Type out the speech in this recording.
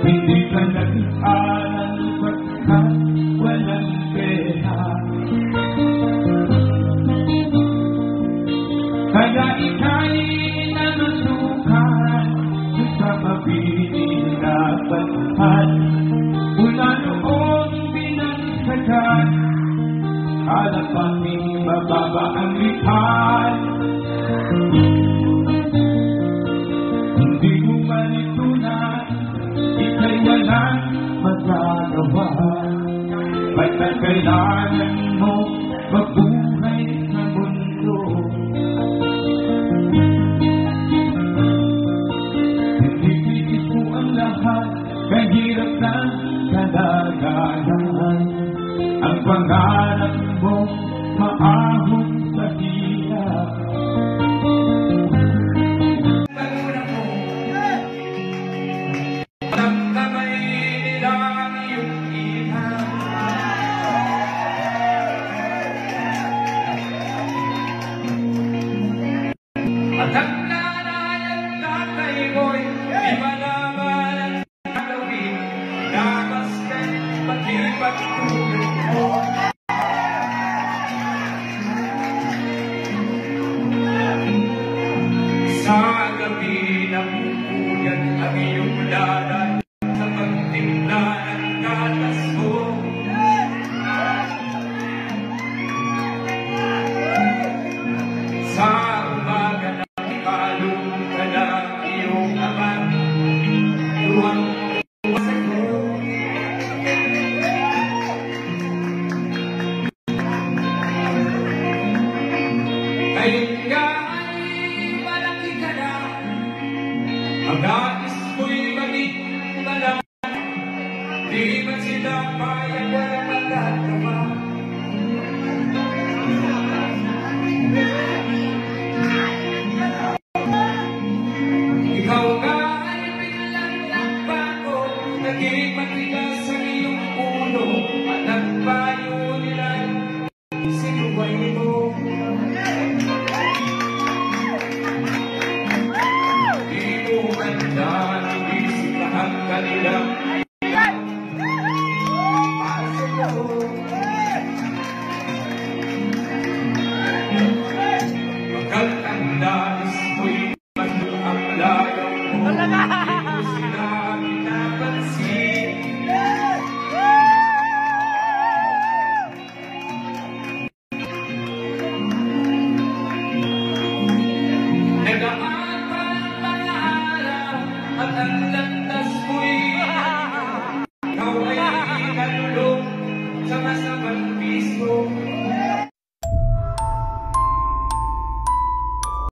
Hindi ka nag-aaral pagkat walang ika'y namasukan sa mabiling na banhan. Mula noong binagsagan, halapating mababa ang ika'y walang magagawa. Basta kailangan mo mabuhay sa mundo. Hindi pilit mo ang lahat, kahirap ng kalagayan. Ang pangarap mo, At ang nanay at tatay mo'y di malaman ang gagawin na basta't pag-ipagtulong mo. Sa gabi na pupuyat ang iyong lalan sa pagtimpla ng gatas mo. Sa Ngayon ay malaki ka na. Mag-alis mo'y balik na lang Di man sila kaya walang magkatama nais ko'y magdo ang layo mo. Hindi ko sila pinapansin. Nagaan pa ang mga araw at ang landas ko'y ikaw ay.